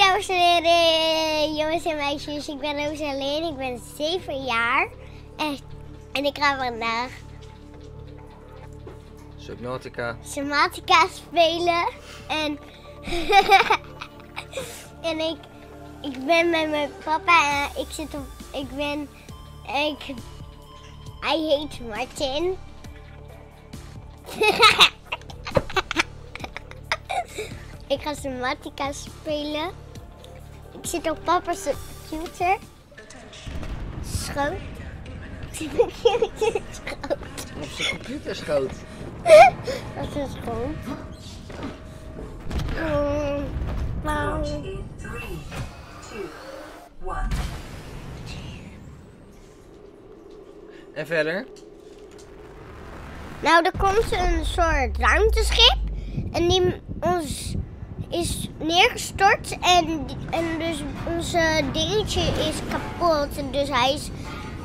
dames en heren, jongens en meisjes. Ik ben Rosalyn, ik ben 7 jaar. En, en ik ga vandaag Subnautica. Somatica spelen. En, en ik, ik ben met mijn papa en ik zit op, ik ben, ik, hij heet Martin. ik ga Somatica spelen. Ik zit op papa's computer. Schoot. Ik zit op computer schoot. Op zijn computer schoot. Dat is goed. Mm, one. En verder? Nou, er komt een soort ruimteschip. En die ons is neergestort. En, en dus onze dingetje is kapot. En dus hij is,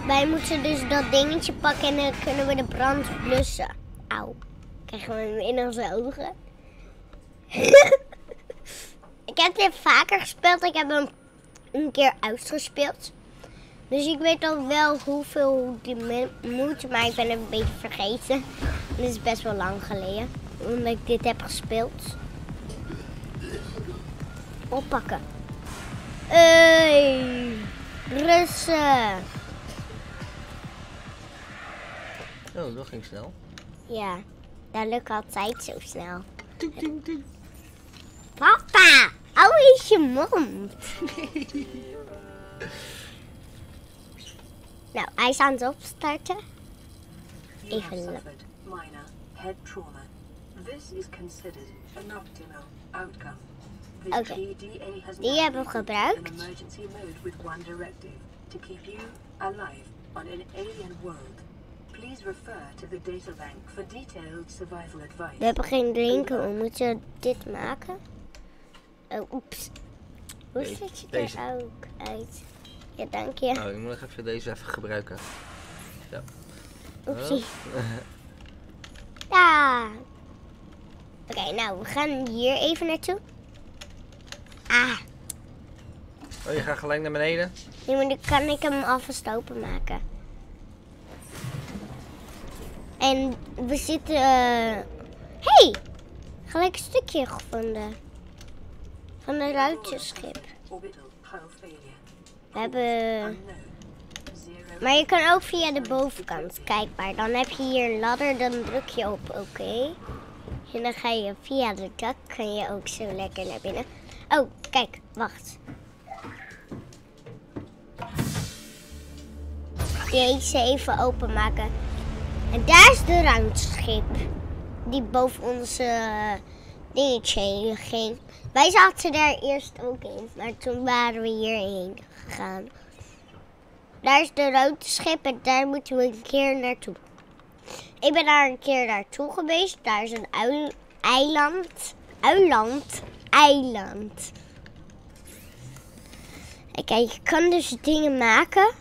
wij moeten dus dat dingetje pakken en dan kunnen we de brand blussen. Auw. Krijgen we hem in onze ogen. ik heb dit vaker gespeeld. Ik heb hem een keer uitgespeeld. Dus ik weet al wel hoeveel die moet, maar ik ben het een beetje vergeten. Dit is best wel lang geleden, omdat ik dit heb gespeeld. Oppakken. Hey, Russen. Oh, dat ging snel. Ja, dat lukt altijd zo snel. Papa, hou eens je mond. nou, hij is aan het opstarten. Even minor head trauma. This is considered an optimal outcome. Okay. Has Die hebben we gebruikt. An emergency mode with one directive to keep you alive on an alien world. Please refer to the databank for detailed survival advice. We hebben geen drinken, we moeten dit maken. Oh, oeps. Hoe ziet je deze. er ook uit? Ja, dank je. Nou, ik moet nog even deze even gebruiken. Oepsie. Ja. Oké, nou, we gaan hier even naartoe. Ah, Oh, je gaat gelijk naar beneden? nu moet ik- kan ik hem alvast openmaken. En we zitten... eh, hey! Gelijk een stukje gevonden. Van een failure. We hebben... Maar je kan ook via de bovenkant. Kijk maar, dan heb je hier een ladder, dan druk je op oké. En dan ga je via de dak, kan je ook zo lekker naar binnen. Oh, kijk, wacht. Deze even openmaken. En daar is de ruimteschip. Die boven ons eh, dingetje ging. Wij zaten daar eerst ook in, maar toen waren we hierheen gegaan. Daar is de ruimteschip en daar moeten we een keer naartoe. Ik ben daar een keer naartoe geweest. Daar is een ui- eiland. Eiland. Eiland. Kijk, je kan dus dingen maken.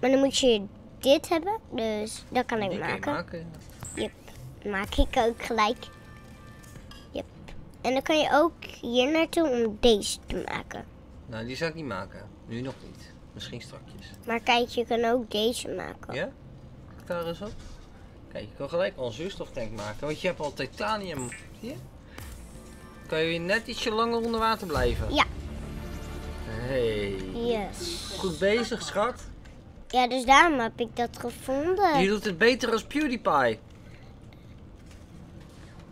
Maar dan moet je dit hebben. Dus dat kan ik Die kun je maken. Yep. Maak ik ook gelijk. Yep. En dan kan je ook hier naartoe om deze te maken. Nou, die zou ik niet maken. Nu nog niet. Misschien strakjes. Maar kijk, je kan ook deze maken. Ja? Kijk daar eens op. Kijk, je kan gelijk al een zuurstoftank maken. Want je hebt al titanium. Zie je? Kan je net ietsje langer onder water blijven. Ja. Hey. Yes. Goed bezig, schat. Ja, dus daarom heb ik dat gevonden. Je doet het beter als PewDiePie.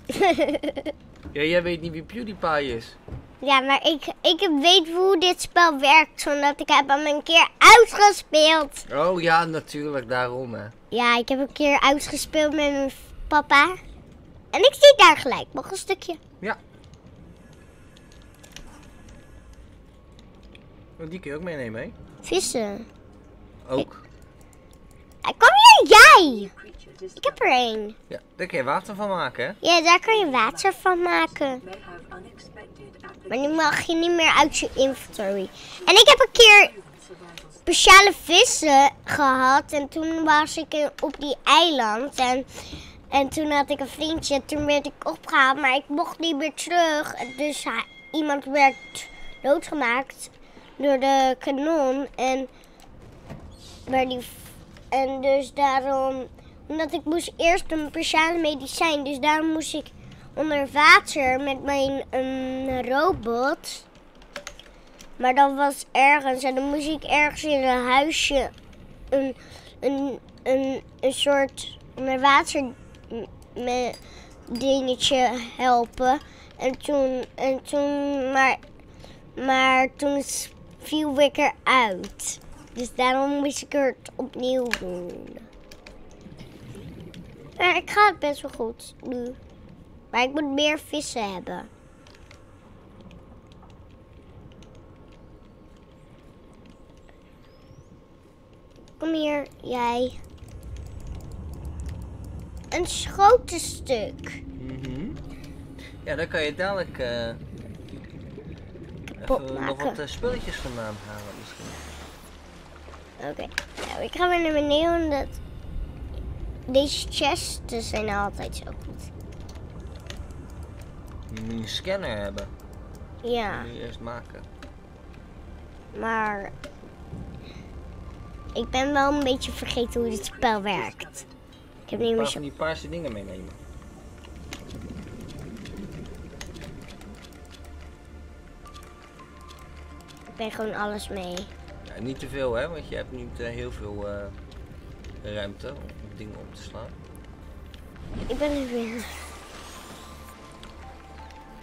Ja, jij weet niet wie PewDiePie is. ja, maar ik, ik weet hoe dit spel werkt, zodat ik heb hem een keer uitgespeeld. Oh ja, natuurlijk, daarom hè. Ja, ik heb een keer uitgespeeld met mijn papa. En ik zie daar gelijk nog een stukje. Ja. Oh, die kun je ook meenemen, hè? Vissen. Ook. Ah, Kom hier, jij! Ik heb er één. Ja, daar kun je water van maken, hè? Ja, daar kan je water van maken. Maar nu mag je niet meer uit je inventory. En ik heb een keer speciale vissen gehad. En toen was ik op die eiland. En, en toen had ik een vriendje. Toen werd ik opgehaald. Maar ik mocht niet meer terug. Dus hij, iemand werd doodgemaakt door de kanon. En, waar die, en dus daarom, omdat ik moest eerst een speciale medicijn. Dus daarom moest ik onder water met mijn een robot. Maar dat was ergens en dan moest ik ergens in een huisje een, een, een, een soort met water met dingetje helpen. En toen, en toen maar, maar toen viel ik eruit. Dus daarom moest ik het opnieuw doen. Maar ik ga het best wel goed nu. Maar ik moet meer vissen hebben. Kom hier, jij. Een schotenstuk. Mhm. Ja, dan kan je dadelijk eh Kapot even nog maken. wat eh, spulletjes vandaan halen misschien. Oké, nou, ik ga weer naar beneden omdat deze chests zijn altijd zo goed. Je moet een scanner hebben. Ja, Die moet je eerst maken. maar ik ben wel een beetje vergeten hoe dit spel werkt. Ik heb niet meer zo... die paarse dingen meenemen. Ben gewoon alles mee. Ja, niet te veel hè, want je hebt niet eh, heel veel eh, ruimte om dingen op te slaan. Ik ben er weer.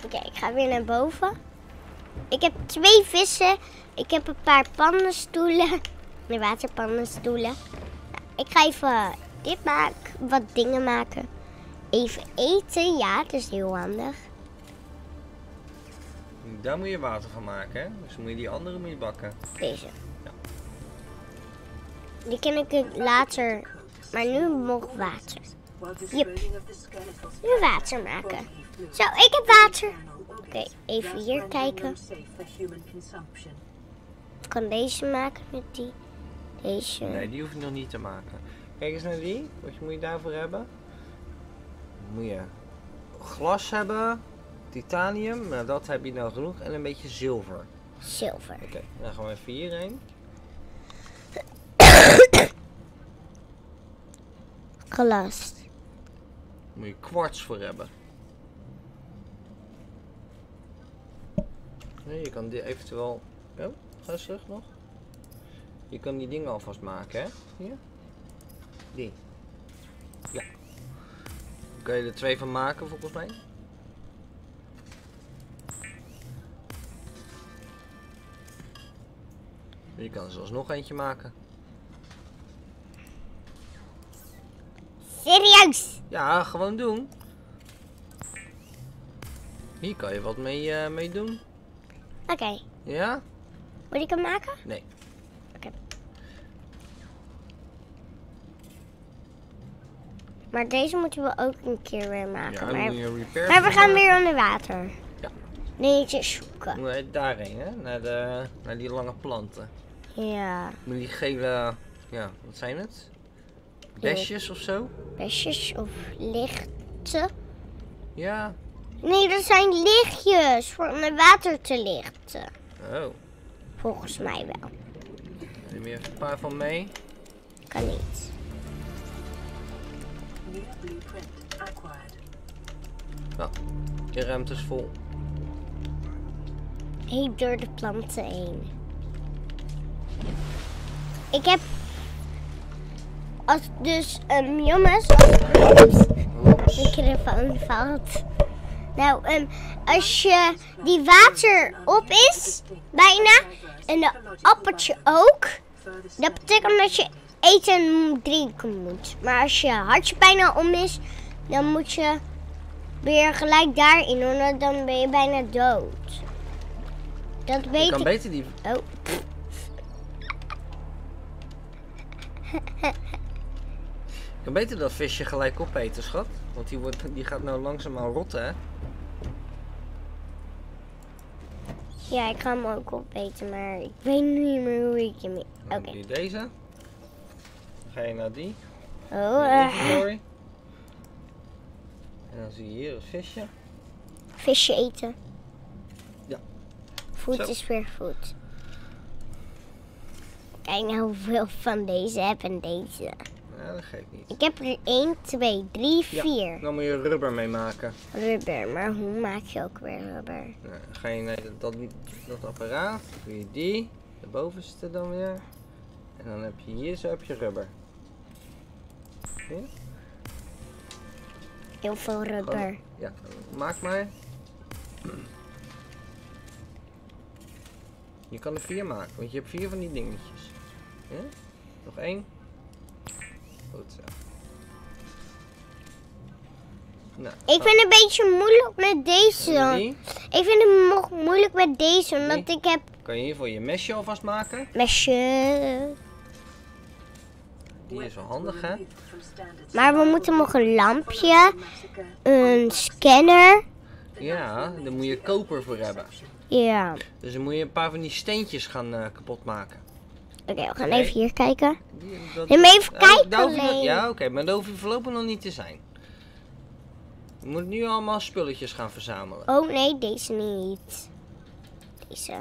Oké, ik ga weer naar boven. Ik heb twee vissen. Ik heb een paar pannenstoelen. Nee, waterpannenstoelen. Ik ga even dit maken, wat dingen maken. Even eten, ja, dat is heel handig. Daar moet je water van maken hè, dus moet je die andere moet je bakken. Deze. Ja. Die kan ik later, maar nu nog water. Skeletal Nu water maken. Zo, ik heb water. Oké, even hier kijken. Ik kan deze maken met die. Deze. Nee, die hoef je nog niet te maken. Kijk eens naar die, wat moet je daarvoor hebben? Moet je glas hebben, titanium, nou dat heb je nou genoeg, en een beetje zilver. Zilver. Oké, dan gaan we even hierheen. Glas. Moet je kwarts voor hebben. Nee, je kan die eventueel... Oh, ga terug nog. Je kan die dingen alvast maken, hè? Hier. Die. Ja. Kan je er twee van maken, volgens mij. Je kan er zelfs nog eentje maken. Serieus? Ja, gewoon doen. Hier kan je wat mee, eh, mee doen. Oké. Ja? Moet ik hem maken? Nee. Oké. Maar deze moeten we ook een keer weer Ja, maken. dan maar, repair maar we gaan weer onder water. Ja. Dingetjes zoeken. Je daarheen, hè? Naar, de, naar die lange planten. Ja. Die gele, ja, wat zijn het? Besjes of zo? Besjes of lichten. Ja. Nee, dat zijn lichtjes voor onder water te lichten. Oh, Volgens mij wel. neem je even een paar van mee. Kan niet. Acquired. Je ruimte is vol. Heet door de planten heen. Ik heb. Als dus, um, jongens. Als, de telefoon valt. Nou, ehm, als je die water op is, bijna, en de appeltje ook, dat betekent dat je eten en drinken moet. Maar als je hartje bijna om is, dan moet je weer gelijk daarin, want dan ben je bijna dood. Dat Je weet kan ik. beter die... Oh. Je kan beter dat visje gelijk opeten, schat. Want die, wordt, die gaat nou langzaamaan rotten, hè? Ja, ik ga hem ook opeten, maar ik weet niet meer hoe ik hem... Dan Oké. doe je deze. Dan ga je naar die. Oh, eh. En dan zie je hier het visje. visje eten. Ja, voet Zo. is weer goed. Kijk nou hoeveel van deze heb en deze. Ja, dat geeft niet. Ik heb er 1, 2, 3, Ja, 4 Dan moet je rubber mee maken. rubber. Maar hoe maak je ook weer rubber? Nou, ga je naar dat, dat apparaat, doe je die, de bovenste dan weer. En dan heb je hier zo heb je rubber. Zie je? Heel veel rubber. Ja, maak maar. Je kan er vier maken, want je hebt vier van die dingetjes. Nog één. Goed zo. Nou, Ik vind het een beetje moeilijk met deze. die Ik vind het mo- moeilijk met deze, omdat ik heb kan je hiervoor je mesje alvast maken. mesje. Die is wel handig hè. Maar we moeten nog een lampje, een scanner. Ja, daar moet je koper voor hebben. Ja. Dus dan moet je een paar van die steentjes gaan eh, kapot maken. Oké, we gaan even hier kijken. Dat, Nee, maar even Oh, kijken je-. Ja, oké, maar daar hoef je voorlopig nog niet te zijn. Je moet nu allemaal spulletjes gaan verzamelen. Oh nee, deze niet. Deze.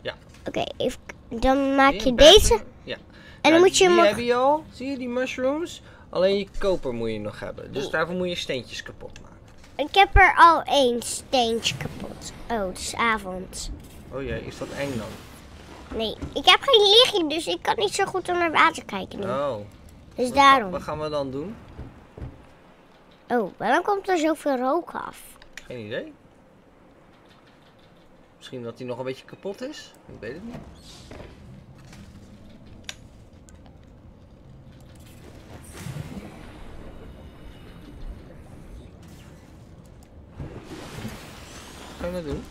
Ja. Oké, even. Dan maak je deze. Ja. En dan moet je die heb je al. Zie je die mushrooms? Alleen je koper moet je nog hebben. Dus daarvoor moet je steentjes kapot maken. Ik heb er al één steentje kapot. Oh, het is avond. Oh jee, is dat eng dan? Nee, ik heb geen lichtje, dus ik kan niet zo goed onder water kijken nu. Oh. Dus Wat- daarom. Wat gaan we dan doen? Oh, waarom komt er zoveel rook af? Geen idee. Misschien dat hij nog een beetje kapot is? Ik weet het niet. Wat gaan we nou doen?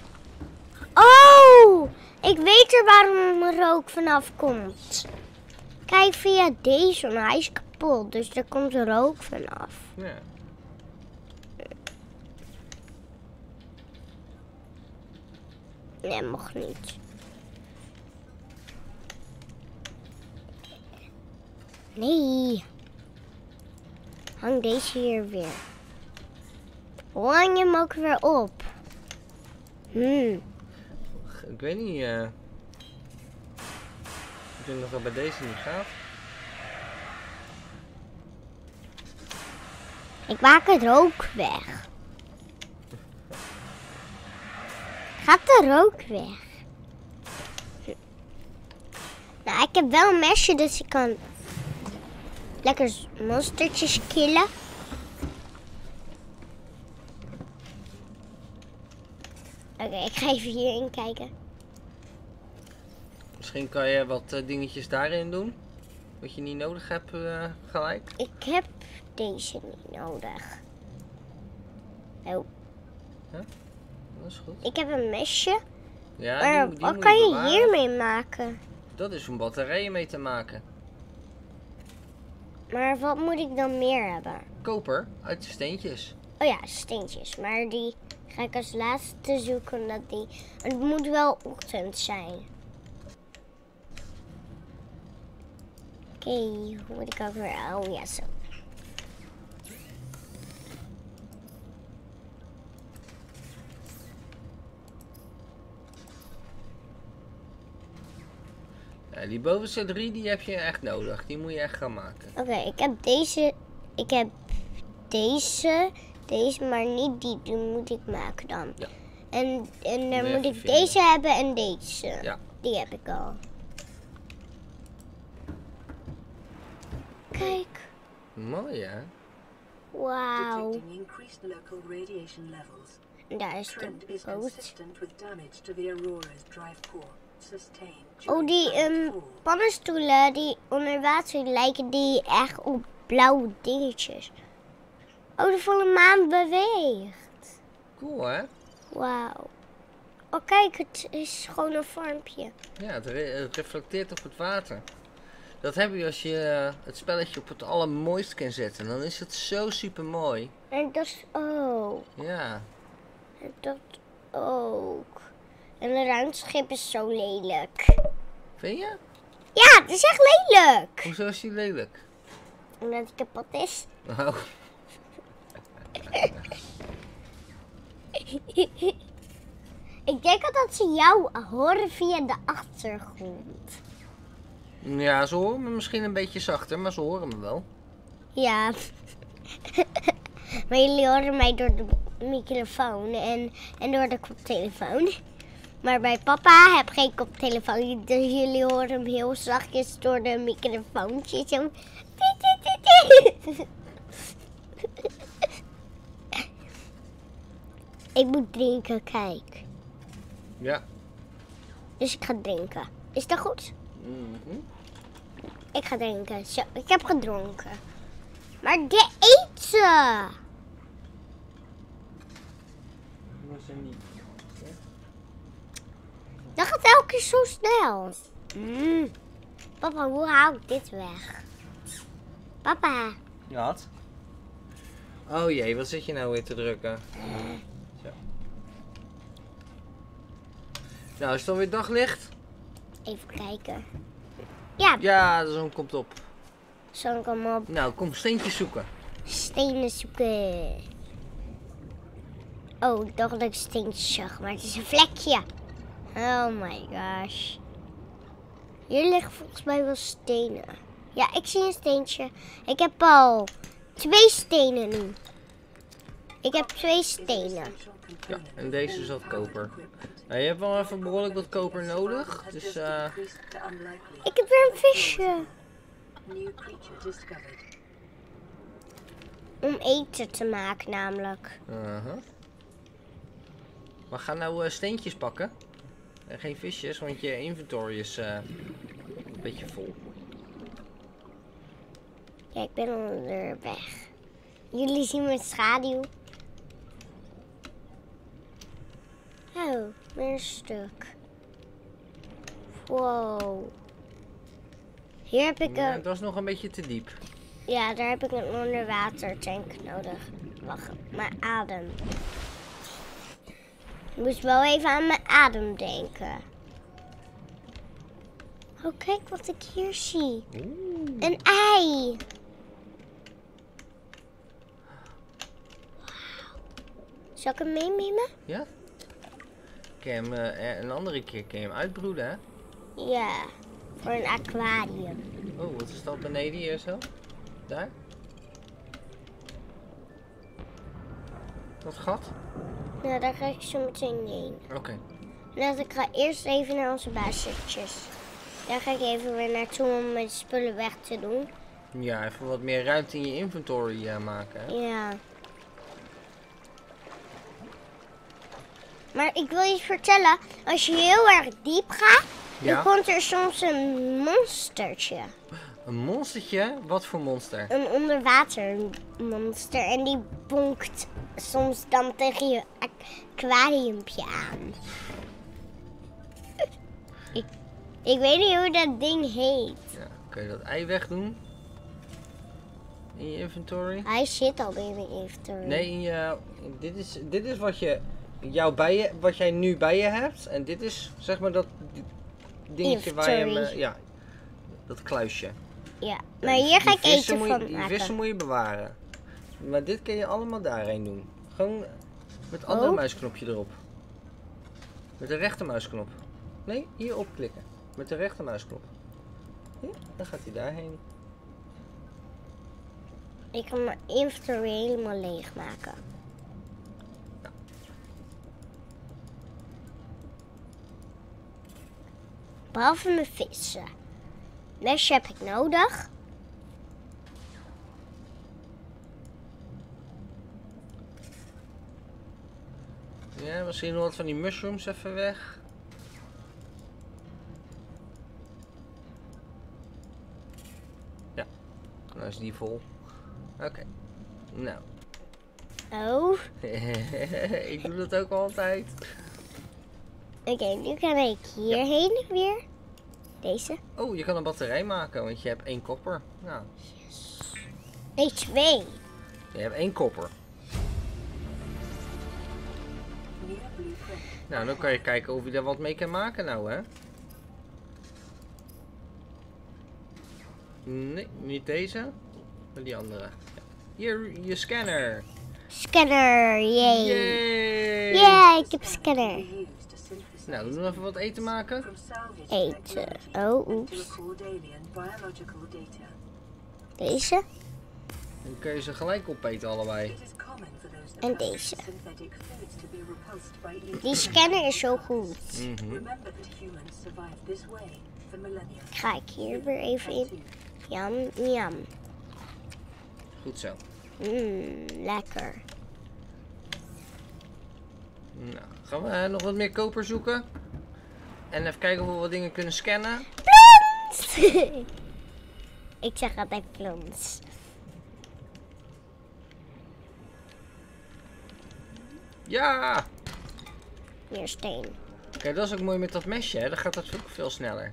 Oh, ik weet er waarom er rook vanaf komt. Kijk via deze, maar hij is kapot, dus er komt rook vanaf. Ja. Nee, mag niet. Nee. Hang deze hier weer. Hang je hem ook weer op? Hmm. Ik weet niet. eh ik vind dat dat bij deze niet gaat. Ik maak het rook weg. Gaat de rook weg? Nou, ik heb wel een mesje, dus ik kan lekker monstertjes killen. Oké, ik ga even hierin kijken. Misschien kan je wat eh, dingetjes daarin doen. Wat je niet nodig hebt eh, gelijk. Ik heb deze niet nodig. Oh, Dat is goed. ik heb een mesje. Ja, maar die, die wat kan je bewaren. hiermee maken? Dat is om batterijen mee te maken. Maar wat moet ik dan meer hebben? Koper uit steentjes. Oh ja, steentjes. Maar die ga ik als laatste zoeken. Omdat die... Het moet wel ochtend zijn. Oké, hoe moet ik ook weer... Oh ja, zo. Ja, die bovenste drie die heb je echt nodig. Die moet je echt gaan maken. Oké, ik heb deze... Ik heb deze. Deze, maar niet die. Die moet ik maken dan. Ja. En, en dan moet ik vinden. deze hebben en deze. Ja. Die heb ik al. Kijk. Mooi hè? Wauw. Daar is de Trend is boot. consistent with damage to the Aurora's drive core. Sustained Oh, die um, paddenstoelen die onder water lijken die echt op blauwe dingetjes. Oh, de volle maan beweegt. Cool hè? Wauw. Oh, kijk, het is gewoon een vormpje. Ja, het, re- het reflecteert op het water. Dat heb je als je eh, het spelletje op het allermooist kan zetten. Dan is het zo super mooi. En dat is ook. Ja. En dat ook. En een ruimteschip is zo lelijk. Vind je? Ja, het is echt lelijk. Hoezo is die lelijk? Omdat het kapot is. Oh, Ik denk dat ze jou horen via de achtergrond. Ja, ze horen me misschien een beetje zachter, maar ze horen me wel. Ja. maar jullie horen mij door de microfoon en, en door de koptelefoon. Maar bij papa heb ik geen koptelefoon, dus jullie horen hem heel zachtjes door de microfoontje. Zo. Ik moet drinken, kijk. Ja. Dus ik ga drinken. Is dat goed? Mhm. Ik ga drinken. Zo, ik heb gedronken. Maar de eten! Was er niet. Dat gaat elke keer zo snel. Mm. Papa, hoe haal ik dit weg? Papa. Wat? Oh jee, wat zit je nou weer te drukken? Zo. Nou, is het alweer daglicht? Even kijken. Ja, Ja, de zon komt op. zo kom op. Nou, kom steentjes zoeken. Stenen zoeken. Oh, ik dacht dat ik steentjes zag, maar het is een vlekje. Oh my gosh. Hier liggen volgens mij wel stenen. Ja, ik zie een steentje. Ik heb al twee stenen nu. Ik heb twee stenen. Ja, en deze is wat koper. Nou, je hebt wel even behoorlijk wat koper nodig. Dus eh, Ik heb weer een visje. Om eten te maken namelijk. uh-huh. Maar ga nou eh, steentjes pakken. En geen visjes, want je inventory is eh, een beetje vol. Ja, ik ben onderweg. Jullie zien mijn schaduw. Oh, weer een stuk. Wow. Hier heb ik Ja, een... het was nog een beetje te diep. Ja, daar heb ik een onderwatertank nodig. Wacht, mijn adem. Ik moest wel even aan mijn adem denken. Oh, kijk wat ik hier zie. Oeh. Een ei. Zal ik hem meenemen? Ja? Je hem, eh, een andere keer je hem uitbroeden, hè? Ja, voor een aquarium. Oh, wat is dat beneden hier zo? Daar? Dat gat? Nou, daar ga ik zo meteen heen. Oké. Dus ik ga eerst even naar onze basisjes. Daar ga ik even weer naartoe om mijn spullen weg te doen. Ja, even wat meer ruimte in je inventory eh, maken, hè? Ja. Maar ik wil je vertellen, als je heel erg diep gaat, Ja. dan komt er soms een monstertje. Een monstertje? Wat voor monster? Een onderwatermonster. En die bonkt soms dan tegen je aquariumpje aan. ik, ik weet niet hoe dat ding heet. Ja, kun je dat ei wegdoen? In je inventory? Hij zit al in mijn inventory. Nee, in je, dit, is, dit is wat, je, jouw bij je, wat jij nu bij je hebt. En dit is zeg maar dat di- dingetje waar je hem, ja, dat kluisje. Ja, maar Die- hier ga die ik eten je- van Die maken. vissen moet je bewaren. Maar dit kun je allemaal daarheen doen. Gewoon met het andere Oh. muisknopje erop. Met de rechtermuisknop. Nee, hier opklikken. Met de rechtermuisknop. Ja, dan gaat hij daarheen. Ik ga mijn inventory helemaal leeg maken. Behalve mijn vissen. Mesje heb ik nodig. Ja, misschien nog wat van die mushrooms even weg. Ja, nou is die vol. Oké. Nou, Oh, ik doe dat ook altijd. Oké, nu kan ik hierheen weer. Deze. Oh, je kan een batterij maken, want je hebt één kopper. Nou, Nee, twee. je hebt één kopper. Nou, dan kan je kijken of je er wat mee kan maken nou, hè? Nee, niet deze, maar die andere. Ja. Hier, je scanner. Scanner, yay. Yay! Yay, ik heb scanner. Nou, doen we even wat eten maken. Eten. Oh, oeps. Deze. Dan kun je ze gelijk opeten allebei. En deze. Die scanner is zo goed. Millennia. Ga ik hier weer even in. Jam, jam. Goed zo. Mmm, lekker. Nou, gaan we eh, nog wat meer koper zoeken. En even kijken of we wat dingen kunnen scannen. Plons! ik zeg altijd plons. Ja! Meer steen. Kijk, dat is ook mooi met dat mesje, hè. Dan gaat dat ook veel sneller.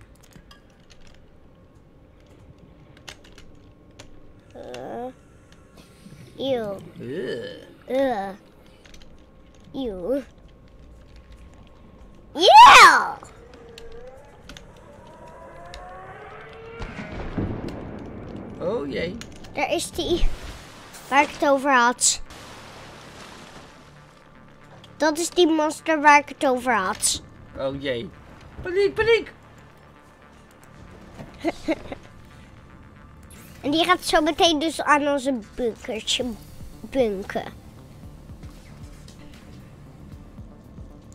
Uh. Eeuw. Ugh. Uh. Eeuw. Oh jee. Daar is die. Waar ik het over had. Dat is die monster waar ik het over had. Oh jee. Paniek, paniek! En die gaat zo meteen dus aan onze bunkertje bunken.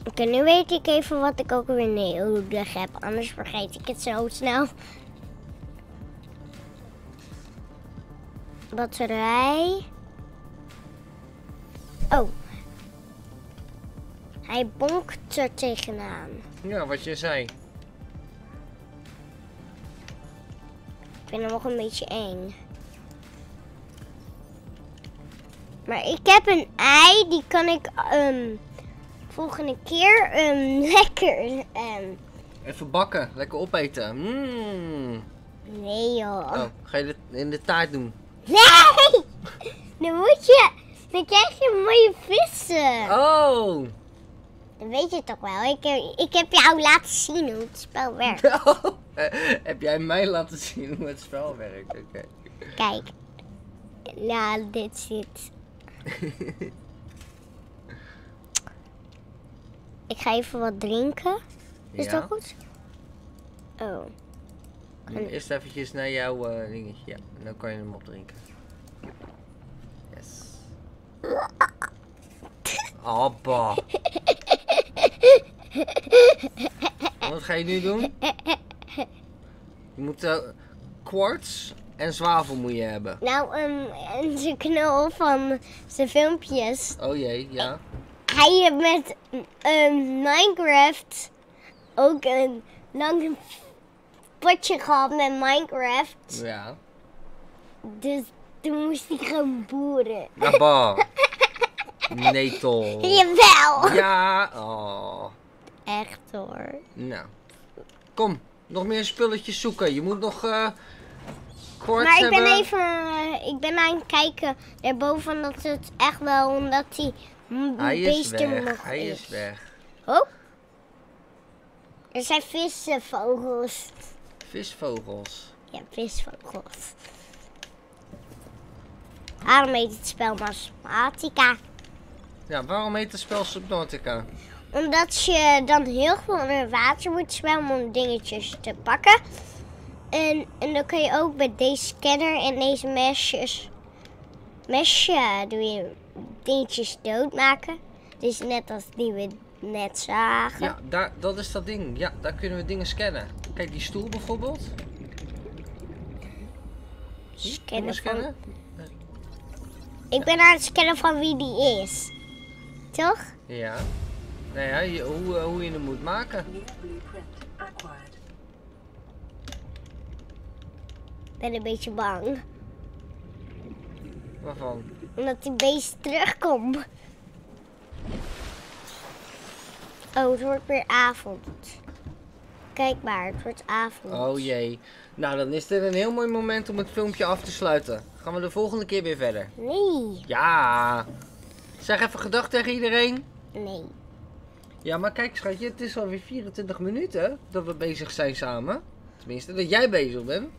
Oké, nu weet ik even wat ik ook weer nodig heb. Anders vergeet ik het zo snel. Batterij. Oh. Hij bonkt er tegenaan. Ja, wat je zei. Ik vind hem nog een beetje eng. Maar ik heb een ei, die kan ik ehm volgende keer ehm, lekker. ehm Even bakken, lekker opeten. Mmm. nee joh. Oh, ga je dit in de taart doen? Nee! Dan moet je. Dan krijg je mooie vissen. Oh! Dan weet je toch wel. Ik heb, ik heb jou laten zien hoe het spel werkt. Heb jij mij laten zien hoe het spel werkt? Oké. Kijk. Nou, dit zit. Ik ga even wat drinken. Is Ja. dat goed? Oh. Doe Eerst eventjes naar jouw eh, dingetje. Ja, en dan kan je hem opdrinken. Yes. Abba. Wat ga je nu doen? Je moet eh quartz en zwavel moet je hebben. Nou, um, en zijn knul van zijn filmpjes. Oh jee, ja. Hij heeft met um, Minecraft ook een lang potje gehad met Minecraft. Ja. Dus toen moest hij gaan boeren. Abba. Nee toch. Jawel! Ja. Oh. Echt hoor. Nou. Kom, nog meer spulletjes zoeken. Je moet nog quartz Maar ik ben hebben. even, eh, ik ben aan het kijken daarboven dat het echt wel, omdat die Hij is beesten weg. nog Hij is weg. Oh. Er zijn vissenvogels. Visvogels. Ja, visvogels. Waarom heet het spel Mathematica? Ja, waarom heet het spel Subnautica? Omdat je dan heel veel onder water moet zwemmen om dingetjes te pakken. En, en dan kun je ook met deze scanner en deze mesjes... Mesje doe je dingetjes doodmaken. Dus net als die we net zagen. Ja, daar, dat is dat ding. Ja, daar kunnen we dingen scannen. Kijk, die stoel bijvoorbeeld. We Scannen van, scannen? ik ben aan het scannen van wie die is. Toch? Ja. Nou ja, je- hoe, eh, hoe je hem moet maken. Ik ben een beetje bang. Waarvan? Omdat die beest terugkomt. Oh, het wordt weer avond. Kijk maar, het wordt avond. Oh jee. Nou, dan is dit een heel mooi moment om het filmpje af te sluiten. Gaan we de volgende keer weer verder. Nee, Ja. Zeg even gedag tegen iedereen. nee. Ja, maar kijk schatje, het is alweer 24 minuten dat we bezig zijn samen. Tenminste, dat jij bezig bent.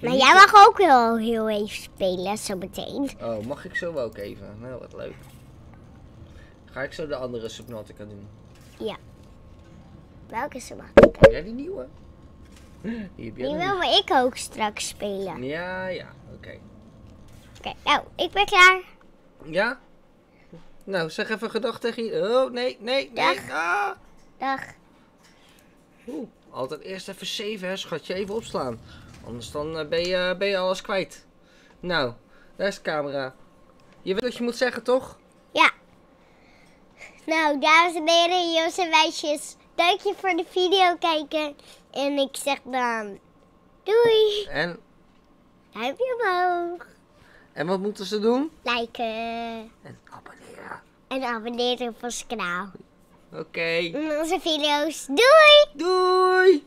Maar jij mag ook wel heel even spelen, zo meteen. Oh, mag ik zo ook even? Nou, wat leuk. Ga ik zo de andere Subnautica doen? Ja. Welke Subnautica? Ja, die nieuwe. Die wil ik ook straks spelen. Ja, ja, oké. Oké, nou, ik ben klaar. Ja? Nou, zeg even gedag tegen je. Oh, nee, nee, nee. Dag. Ah. Dag. Oeh, altijd eerst even zeven, hè, schatje. Even opslaan. Anders dan eh, ben, je, ben je alles kwijt. Nou, daar is de camera. Je weet wat je moet zeggen, toch? Nou, dames en heren, jongens en meisjes. Dank je voor de video kijken. En ik zeg dan doei. En, Duimpje omhoog. en wat moeten ze doen? Liken. En abonneren. En abonneren op ons kanaal. Oké. En onze video's. Doei! Doei!